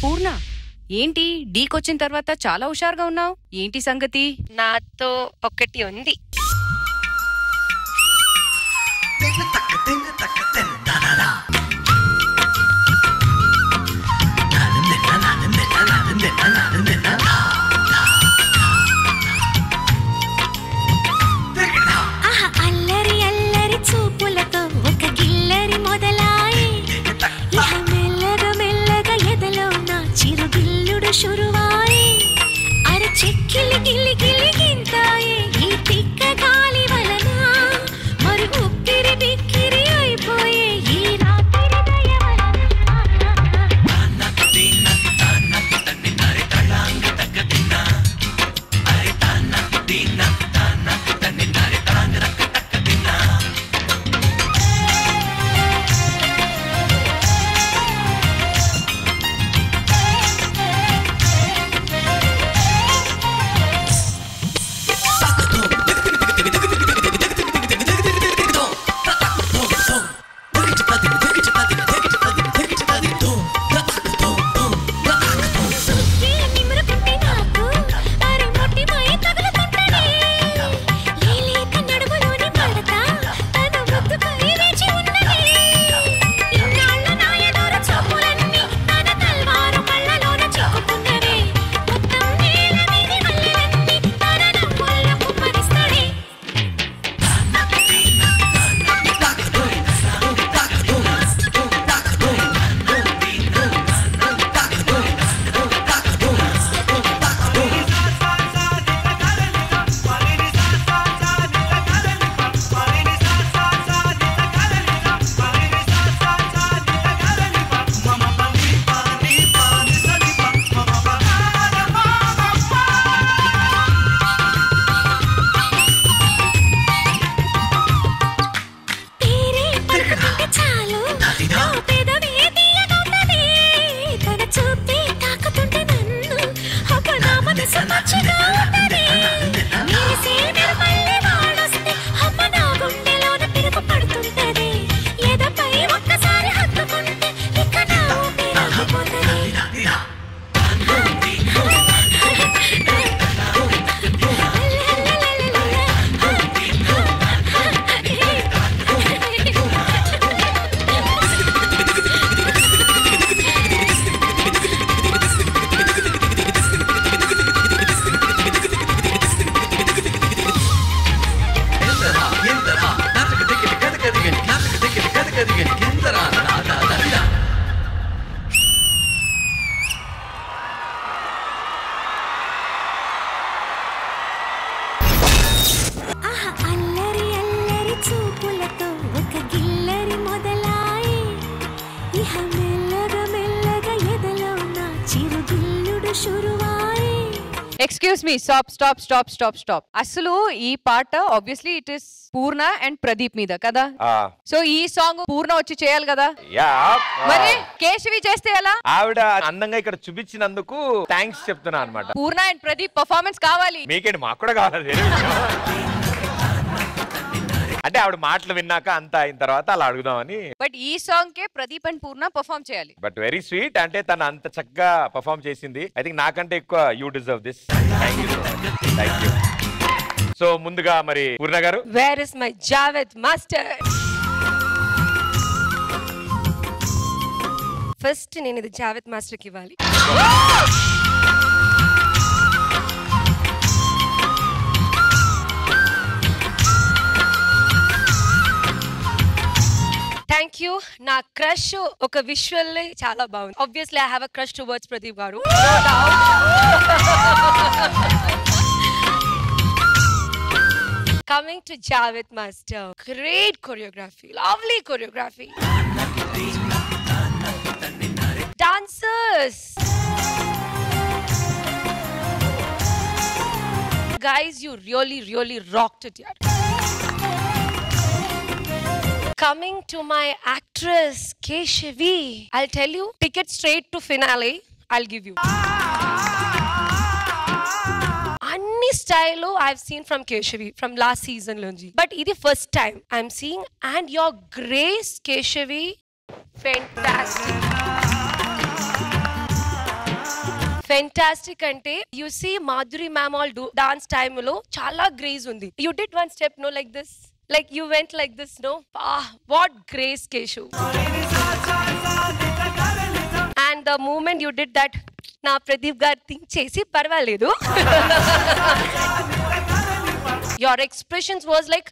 పూర్ణ ఏంటి డీకొచ్చిన తర్వాత చాలా హుషారుగా ఉన్నావు ఏంటి సంగతి నాతో ఒకటి ఉంది ఆహా excuse me stop stop stop stop stop అసలు ఈ పాట obviously it is Purna and Pradeep మీద కదా? ఆ, సో ఈ సాంగ్ పూర్ణ వచ్చి చేయాలి కదా? యా మరి కేశవి చేస్తే ఎలా? ఆవిడ అందంగా ఇక్కడ చూపించినందుకు థ్యాంక్స్ చెప్తున్నా అనమాట పూర్ణ అండ్ ప్రదీప్ పర్ఫార్మెన్స్ కావాలి. మీకేంటి మాకు కూడా కావాలి. అంటే ఆవిడ మాటలు విన్నాక అంత అయిన తర్వాత అలా అడుగుదామని. బట్ ఈ సాంగ్ కే ప్రదీప్ అండ్ పూర్ణ పర్ఫార్మ్ చేయాలి. బట్ వెరీ స్వీట్ అంటే తను అంత చక్కగా పర్ఫామ్ చేసింది. ఐ థింక్ నాకంటే ఎక్కువ you deserve this thank you thank you so ముందుగా మరి Purna garu. Where is my Javed master first నేను ఇది జావేద్ మాస్టర్కి ఇవ్వాలి. థ్యాంక్ యూ నా క్రష్ ఒక విజువల్ చాలా బాగుంది obviously I have a crush towards Pradeep garu Coming to Javed Master. Great choreography. Lovely choreography. Dancers. Guys, you really, really rocked it here. Coming to my actress, Keshavi. I'll tell you, ticket straight to finale. I'll give you. అన్ని style I seen from Keshavi from last season నుంచి but ఇది first time I'm seeing and your grace Keshavi fantastic fantastic అంటే you see Madhuri ma'am all do dance టైమ్లో చాలా grace ఉంది you did one step no like this like you went like this no what grace Keshu and the moment you did that నా Pradeep garu think చేసి పర్వాలేదు. Your expressions was like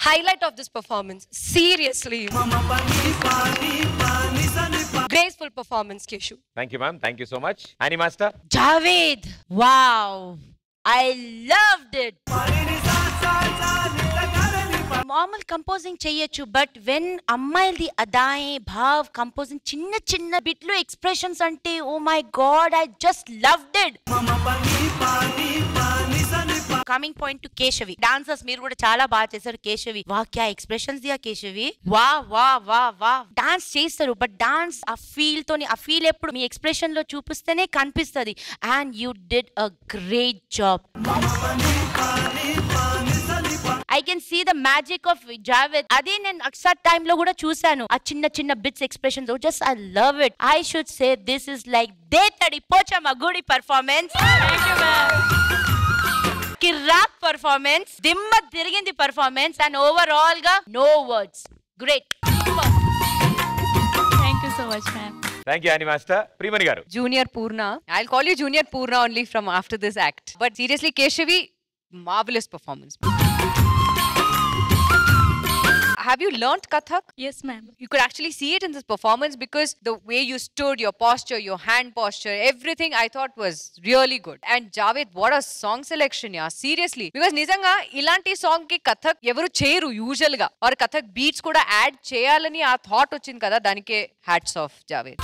highlight of this performance seriously graceful performance Keshu thank you ma'am thank you so much Aani master Javed, wow, I loved it. మామూలు composing చేయొచ్చు but when అమ్మాయిలది అదాయి భావ్ composing చిన్న చిన్న బిట్లు ఎక్స్ప్రెషన్స్ అంటే ఓ my God I just love dead coming point to Keshavi dancers మీరు కూడా చాలా బాగా చేశారు కేశవి వా క్యా ఎక్స్ప్రెషన్స్ దియా కేశవి వా వా వా వా. డాన్స్ చేస్తారు బట్ డాన్స్ ఆ ఫీల్ తోని ఆ ఫీల్ ఎప్పుడు మీ ఎక్స్ప్రెషన్లో చూపిస్తేనే కనిపిస్తుంది. And you did a great job I can see the magic of Javed అదే నేను అక్సర్ టైమ్లో కూడా చూసాను ఆ చిన్న చిన్న bits expressions just I love it I should say this is like they తడి పోచమ్మ గుడి పర్ఫార్మెన్స్ కిరాక్ పర్ఫార్మెన్స్ దిమ్మ తిరిగింది పర్ఫార్మెన్స్ అండ్ ఓవరాల్గా no words great thank you so much ma'am thank you Aani master Priyamani garu Junior Purna. I'll call you Junior Purna only from after this act. But seriously, Keshavi, marvelous performance. Have you learnt Kathak? Yes ma'am You could actually see it in this performance because the way you stood, your posture, your hand posture, everything I thought was really good. And Javed, what a song selection, yeah. Seriously. Because నిజంగా ఇలాంటి సాంగ్కి కథక్ ఎవరు చేయరు యూజువల్గా or Kathak beats కూడా add చేయాలని ఆ thought వచ్చింది కదా దానికే hats off Javed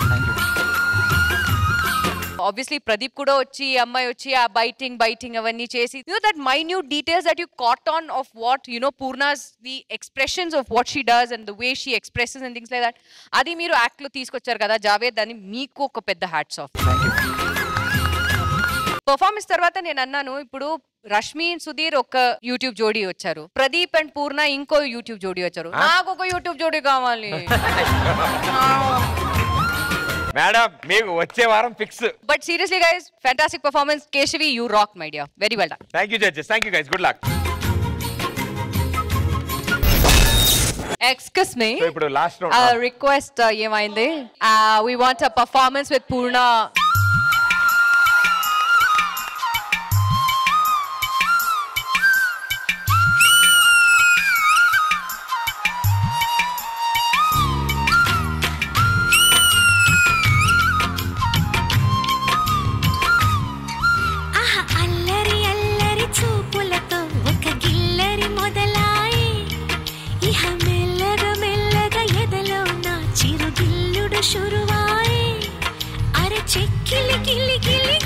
obviously Pradeep కూడా వచ్చి అమ్మాయి వచ్చి ఆ బైటింగ్ బైటింగ్ అవన్నీ చేసి you that minute details that you caught on of what you know Purna's the expressions of what she does and the way she expresses and things like that అది మీరు యాక్ట్లో తీసుకొచ్చారు కదా జావేద్ అని మీకు ఒక పెద్ద హ్యాట్స్ ఆఫ్ పర్ఫార్మెన్స్ తర్వాత నేను అన్నాను ఇప్పుడు రష్మి సుధీర్ ఒక యూట్యూబ్ జోడీ వచ్చారు. ప్రదీప్ అండ్ పూర్ణ ఇంకో యూట్యూబ్ జోడీ వచ్చారు. నాకు ఒక యూట్యూబ్ జోడీ కావాలి. మేడం మీకు వచ్చే వారం fix. But seriously guys fantastic performance Keshavi you rock my dear very well done thank you judges thank you guys good luck excuse me ఇప్పుడు లాస్ట్ రౌండ్ రిక్వెస్ట్ ఏమైంది? We want a performance with Purna చిరుగిల్లుడు షురువాయి అరే చెక్కిలి గిలి గిలి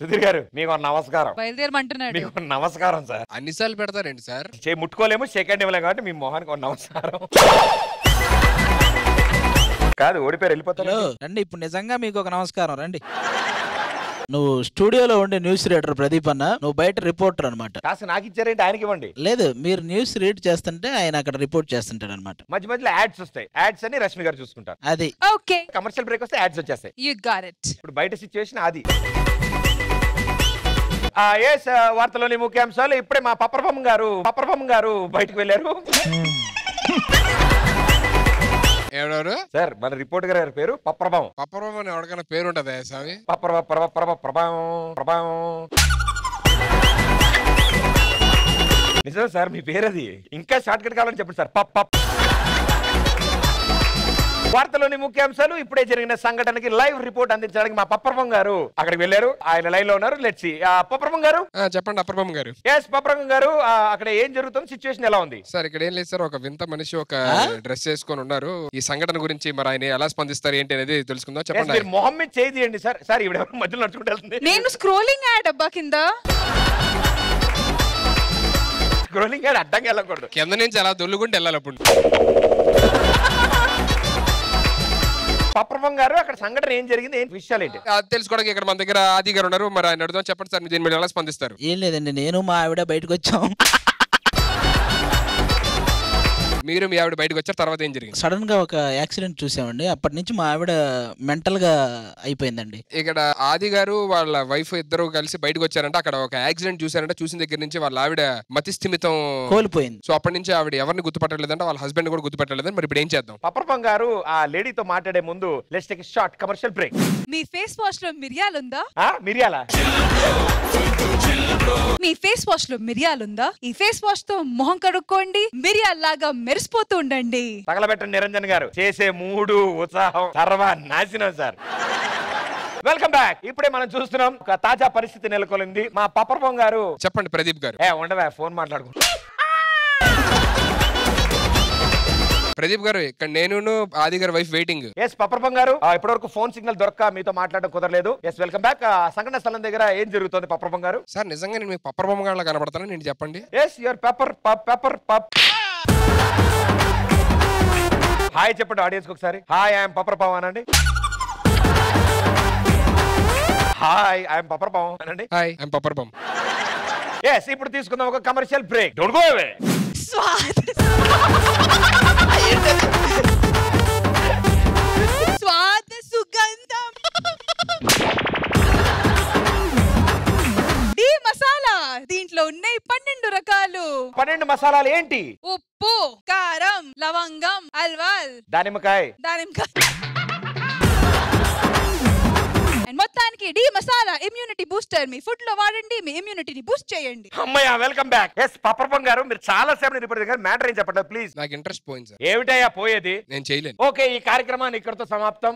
సుధీర్ గారు మీకు నమస్కారం. బయలుదేరమంటున్నాడు. మీకు నమస్కారం sir. అన్నిసార్లు పెడతారేంటి సార్. చేయి ముట్టుకోలేము సెకండ్ ఇవ్వలేము కాబట్టి మీ మొహానికి ఒక నమస్కారం. కాదు ఓడిపోయారు వెళ్ళిపోతారు రండి ఇప్పుడు నిజంగా మీకు ఒక నమస్కారం రండి. నువ్వు స్టూడియోలో ఉండే న్యూస్ రీడర్ ప్రదీప్ అన్న నువ్వు బయట రిపోర్టర్ అనమాట కాస్త నాకు ఇచ్చారేంటి ఆయనకి ఇవ్వండి. లేదు మీరు న్యూస్ రీడ్ చేస్తుంటే ఆయన అక్కడ రిపోర్ట్ చేస్తుంటాడు అనమాట మధ్య మధ్యలో యాడ్స్ వస్తాయి. యాడ్స్ అని రష్మి గారు చూసుకుంటారు. అది. ఓకే. కమర్షియల్ బ్రేక్ వస్తే యాడ్స్ వచ్చేస్తాయి. యు గాట్ ఇట్ ఇప్పుడు బయట సిచ్యువేషన్ అది. ఎస్ వార్తలోని ముఖ్యాంశాలు. ఇప్పుడే మా పప్పరపమ్మ గారు పప్పరపమ్మ గారు బయటకు వెళ్ళారు. ఎవరెవరు? సార్ మన రిపోర్ట్ గారి పేరు పప్పరపం పప్పరం అని ఎవరికైనా పేరు ఉంటదా స్వామి? పప్పర పప్పర పప్పర ప్రభావం ప్రభావం. నిజం సార్ మీ పేరు అది ఇంకా షార్ట్ కట్ కావాలని చెప్పండి సార్. పప్ వార్తలోని ముఖ్యాంశాలు ఇప్పుడే జరిగిన సంఘటనకి లైవ్ రిపోర్ట్ అందించడానికి మా పప్పర్వం గారు అక్కడికి వెళ్ళారు. ఆయన లైన్లో ఉన్నారు లెట్స్ పప్పర్వం గారు? ఆ, చెప్పండి అప్రభం గారు. ఎస్ పప్పర్వం గారు అక్కడ ఏం జరుగుతుంది? సిచ్యువేషన్ ఎలా ఉంది? సార్ ఇక్కడ ఏం లేదు సార్. ఒక వింత మనిషి ఒక డ్రెస్ వేసుకొని ఉన్నారు. ఈ సంఘటన గురించి మరి ఆయన ఎలా స్పందిస్తారు ఏంటి అనేది తెలుసుకుందాం. చెప్పండి. మీరు మొహం మీద చేయి తీయండి సార్. సార్ ఎవరు మధ్యలో నడుచుకుంటూ వెళ్తుంది. నేను స్క్రోలింగ్ యాడ్ అబ్బా కింద. స్క్రోలింగ్ అడ్డంగా వెళ్ళకూడదు. కింద నుంచి అలా దొల్లుకుంటే వెళ్ళాలి అప్పుడు. పప్పర్వం గారు అక్కడ సంఘటన ఏం జరిగింది ఏంటి విషయాలు ఏంటి? ఆ, తెలుసుకోవడానికి ఇక్కడ మన దగ్గర ఆది గారు ఉన్నారు. మరి ఆయన అడుగుదాం చెప్పండి సార్ దీని మీద ఎలా స్పందిస్తారు? ఏం లేదండి నేను మా ఆవిడ బయటకు వచ్చాం. మీరు మీ ఆవిడ బయటకు వచ్చారు తర్వాత ఏం జరిగింది? సడన్గా ఒక యాక్సిడెంట్ చూసామండి. అప్పటి నుంచి మా ఆవిడ మెంటల్గా అయిపోయిందండి. ఇక్కడ ఆది గారు వాళ్ళ వైఫ్ ఇద్దరు కలిసి బయటకు వచ్చారంటే. అక్కడ ఒక యాక్సిడెంట్ చూసారంటే చూసిన దగ్గర నుంచి వాళ్ళ ఆవిడ మతి స్థిమితం కోల్పోయింది. సో అప్పటి నుంచి ఆవిడ ఎవరిని గుర్తుపట్టలేదంటే. వాళ్ళ హస్బెండ్ కూడా గుర్తుపట్టలేదని మరి ఇప్పుడు ఏం చేద్దాం? పప్పర్వం గారు ఆ లేడీతో మాట్లాడే ముందు let's take short commercial break me face వాష్లో మిరియాలుందా? మిరియాలా? మీ ఫేస్ వాష్లో మిరియాలుందా? ఈ ఫేస్ వాష్తో మొహం కడుక్కోండి మిరియాల్లాగా మెరిసిపోతూ ఉండండి. తగలబెట్టండి నిరంజన్ గారు. చేసే మూడు ఉత్సాహం సర్వ నాశనం సార్. వెల్కమ్ బ్యాక్ ఇప్పుడే మనం చూస్తున్నాం ఒక తాజా పరిస్థితి నెలకొలింది మా పప్పర్వం గారు చెప్పండి ప్రదీప్ గారు. ఏ ఉండవా ఫోన్ మాట్లాడుకో ప్రదీప్ గారు ఇక్కడ నేను ఆది గారి వైఫ్ వెయిటింగ్. ఎస్ పప్పర్వం గారు. ఆ, ఇప్పటివరకు ఫోన్ సిగ్నల్ దొరక్క మీతో మాట్లాడడం కుదరలేదు. ఎస్ వెల్కమ్ బ్యాక్ సంఘటన స్థలం దగ్గర ఏం జరుగుతుంది పప్పర్వం గారు? సార్ నిజంగా నేను మీకు పప్పర్ బొమ్మ గారిలా కనబడతాను? నేను చెప్పండి. ఎస్ యువర్ పెప్పర్ పెప్పర్ పప్ హాయ్ చెప్పండి ఆడియన్స్ ఒకసారి. హాయ్ ఐఎమ్ పప్పర్ పవన్ అనండి. హాయ్ ఐఎమ్ పప్పర్ పవన్ అనండి. హాయ్ ఐమ్ పప్పర్ బొమ్మ ఎస్ ఇప్పుడు తీసుకుందాం ఒక commercial break don't go away స్వాద సుగంధం. డి మసాలా దీంట్లో ఉన్నాయి పన్నెండు రకాలు. పన్నెండు మసాలాలు ఏంటి? ఉప్పు కారం లవంగం అల్వాల్ దానిమ్మకాయ. దానిమ్మకాయ. మొత్తానికి డి మసాలా ఇమ్యూనిటీ బూస్టర్ మీ ఫుడ్లో వాడండి మీ ఇమ్యూనిటీని బూస్ట్ చేయండి. అమ్మయ్య వెల్కమ్ బ్యాక్ ఎస్ పప్పర్పం గారు మీరు చాలా సేపు రిపోర్ట్ దగ్గర మ్యాటర్ ఏం చెప్పండి ప్లీజ్ నాకు ఇంట్రెస్ట్ పోయింది సార్. ఏమిటయ్యా పోయేది? నేను చేయలేను. ఓకే ఈ కార్యక్రమాన్ని ఇక్కడితో సమాప్తం.